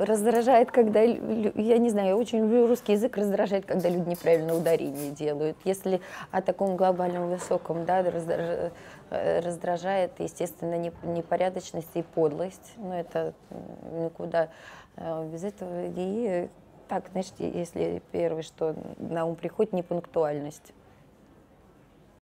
раздражает, когда, я не знаю, я очень люблю русский язык, раздражает, когда люди неправильно ударение делают. Если о таком глобальном высоком, да, раздража- э, раздражает, естественно, непорядочность и подлость. Но это никуда э, без этого. И так, знаешь, если первое, что на ум приходит, непунктуальность.